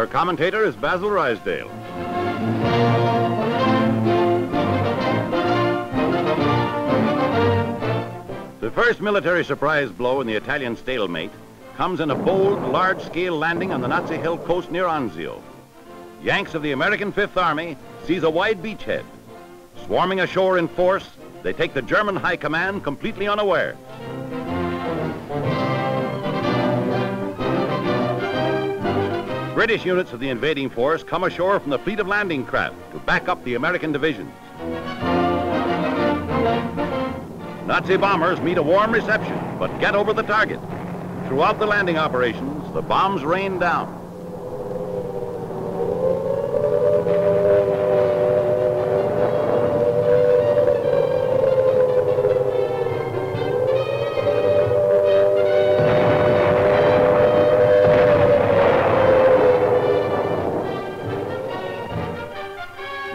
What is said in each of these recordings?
Your commentator is Basil Ruysdael. The first military surprise blow in the Italian stalemate comes in a bold, large-scale landing on the Nazi-held coast near Anzio. Yanks of the American Fifth Army seize a wide beachhead. Swarming ashore in force, they take the German high command completely unaware. British units of the invading force come ashore from the fleet of landing craft to back up the American divisions. Nazi bombers meet a warm reception, but get over the target. Throughout the landing operations, the bombs rain down.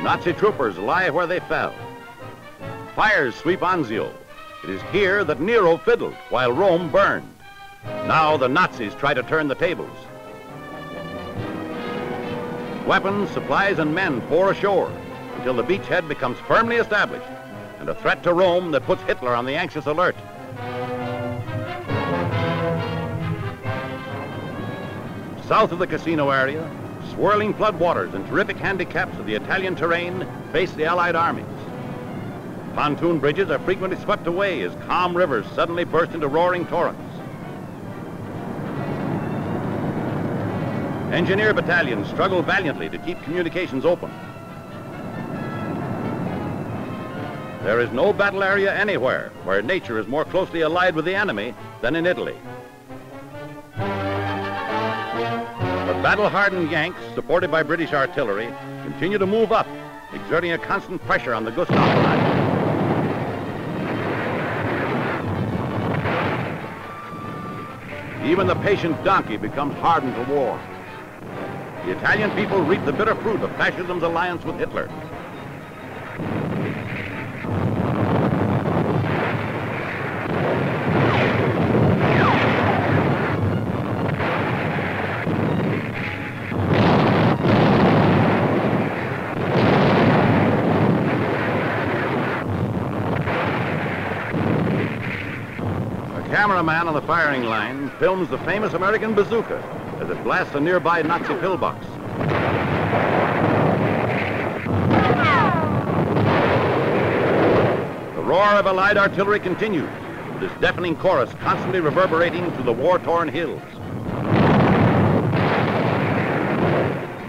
Nazi troopers lie where they fell. Fires sweep Anzio, it is here that Nero fiddled while Rome burned. Now the Nazis try to turn the tables. Weapons, supplies, and men pour ashore until the beachhead becomes firmly established and a threat to Rome that puts Hitler on the anxious alert. South of the Cassino area, swirling floodwaters and terrific handicaps of the Italian terrain face the Allied armies. Pontoon bridges are frequently swept away as calm rivers suddenly burst into roaring torrents. Engineer battalions struggle valiantly to keep communications open. There is no battle area anywhere where nature is more closely allied with the enemy than in Italy. Battle-hardened Yanks, supported by British artillery, continue to move up, exerting a constant pressure on the Gustav line. Even the patient donkey becomes hardened to war. The Italian people reap the bitter fruit of fascism's alliance with Hitler. Cameraman on the firing line films the famous American bazooka as it blasts a nearby Nazi pillbox. The roar of Allied artillery continues, this deafening chorus constantly reverberating through the war-torn hills.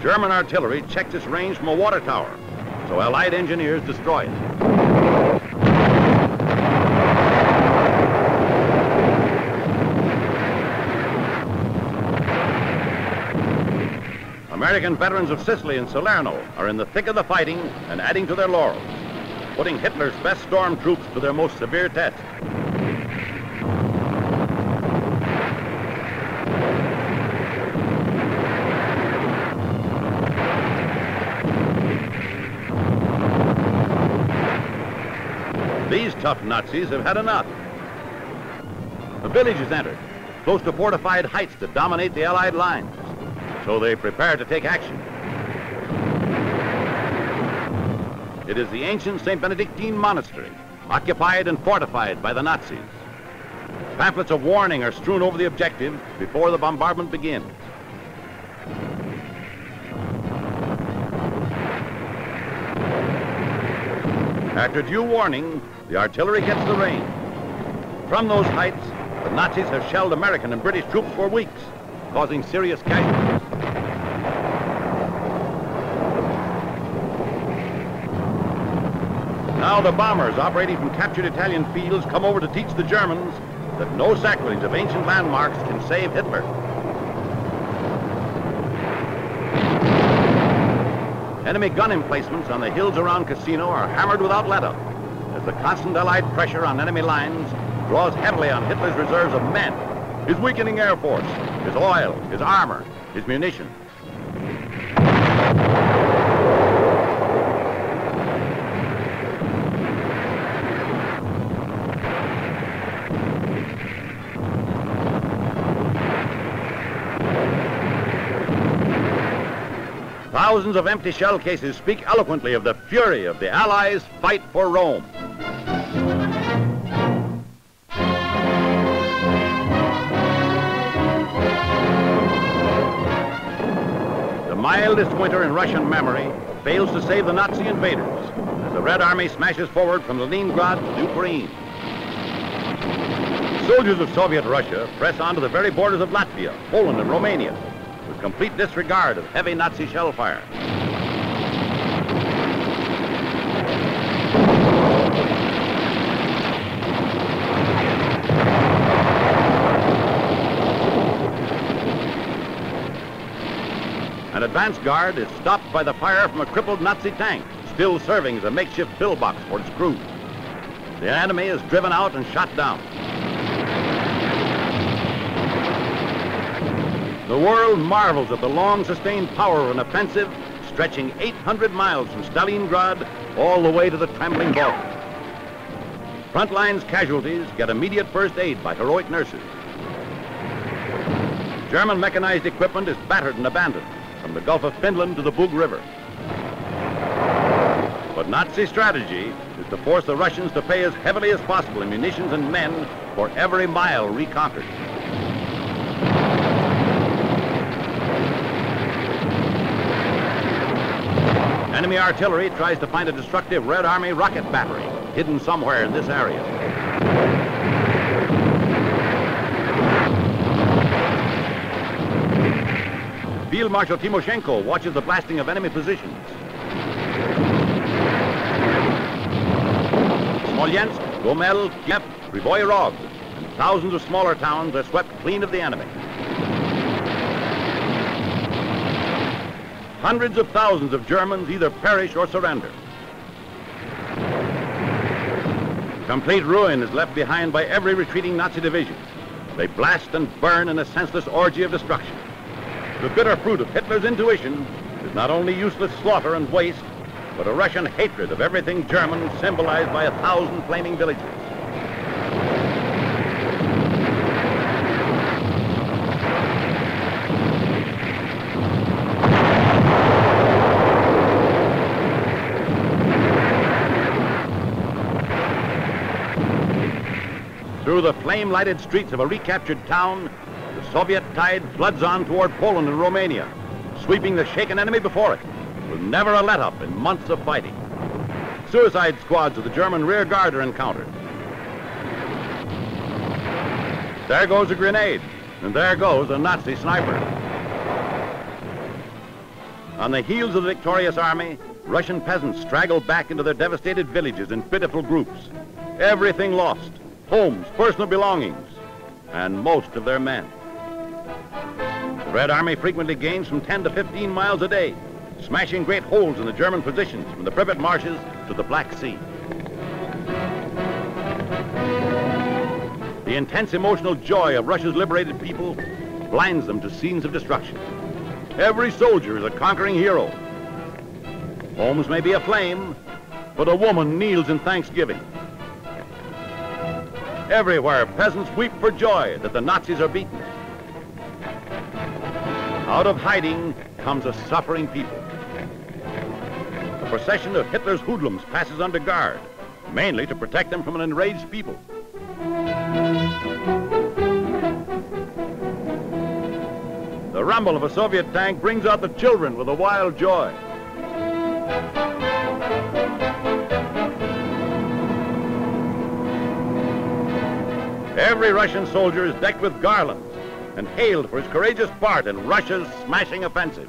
German artillery checks its range from a water tower, so Allied engineers destroy it. American veterans of Sicily and Salerno are in the thick of the fighting and adding to their laurels, putting Hitler's best storm troops to their most severe test. These tough Nazis have had enough. A village is entered, close to fortified heights that dominate the Allied lines so they prepare to take action. It is the ancient St. Benedictine monastery, occupied and fortified by the Nazis. Pamphlets of warning are strewn over the objective before the bombardment begins. After due warning, the artillery gets the range. From those heights, the Nazis have shelled American and British troops for weeks, causing serious casualties. Now the bombers operating from captured Italian fields come over to teach the Germans that no sacrilege of ancient landmarks can save Hitler. Enemy gun emplacements on the hills around Cassino are hammered without let-up as the constant Allied pressure on enemy lines draws heavily on Hitler's reserves of men, his weakening air force, his oil, his armor, his munitions. Thousands of empty shell cases speak eloquently of the fury of the Allies' fight for Rome. The mildest winter in Russian memory fails to save the Nazi invaders as the Red Army smashes forward from Leningrad to Ukraine. Soldiers of Soviet Russia press on to the very borders of Latvia, Poland, and Romania with complete disregard of heavy Nazi shell fire. An advance guard is stopped by the fire from a crippled Nazi tank, still serving as a makeshift pillbox for its crew. The enemy is driven out and shot down. The world marvels at the long sustained power of an offensive stretching 800 miles from Stalingrad all the way to the trembling Balkans. Frontline's casualties get immediate first aid by heroic nurses. German mechanized equipment is battered and abandoned from the Gulf of Finland to the Bug River. But Nazi strategy is to force the Russians to pay as heavily as possible in munitions and men for every mile reconquered. Enemy artillery tries to find a destructive Red Army rocket battery hidden somewhere in this area. Field Marshal Timoshenko watches the blasting of enemy positions. Smolensk, Gomel, Kiev, Krivoy Rog, and thousands of smaller towns are swept clean of the enemy. Hundreds of thousands of Germans either perish or surrender. Complete ruin is left behind by every retreating Nazi division. They blast and burn in a senseless orgy of destruction. The bitter fruit of Hitler's intuition is not only useless slaughter and waste, but a Russian hatred of everything German symbolized by a thousand flaming villages. Through the flame-lighted streets of a recaptured town, the Soviet tide floods on toward Poland and Romania, sweeping the shaken enemy before it, with never a let-up in months of fighting. Suicide squads of the German rear guard are encountered. There goes a grenade, and there goes a Nazi sniper. On the heels of the victorious army, Russian peasants straggle back into their devastated villages in pitiful groups. Everything lost, homes, personal belongings, and most of their men. The Red Army frequently gains from 10 to 15 miles a day, smashing great holes in the German positions from the Pripyat marshes to the Black Sea. The intense emotional joy of Russia's liberated people blinds them to scenes of destruction. Every soldier is a conquering hero. Homes may be aflame, but a woman kneels in thanksgiving. Everywhere, peasants weep for joy that the Nazis are beaten. Out of hiding comes a suffering people. A procession of Hitler's hoodlums passes under guard, mainly to protect them from an enraged people. The rumble of a Soviet tank brings out the children with a wild joy. Every Russian soldier is decked with garlands and hailed for his courageous part in Russia's smashing offensive.